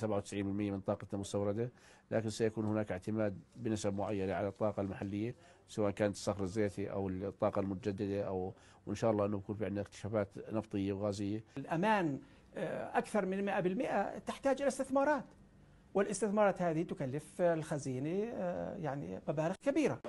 97% من طاقتنا مستوردة لكن سيكون هناك اعتماد بنسب معينة على الطاقة المحلية سواء كانت الصخر الزيتي أو الطاقة المتجددة أو وإن شاء الله أنه يكون في عندنا اكتشافات نفطية وغازية. الأمان آه، أكثر من 100% تحتاج إلى استثمارات والاستثمارات هذه تكلف الخزينة آه، يعني مبالغ كبيرة.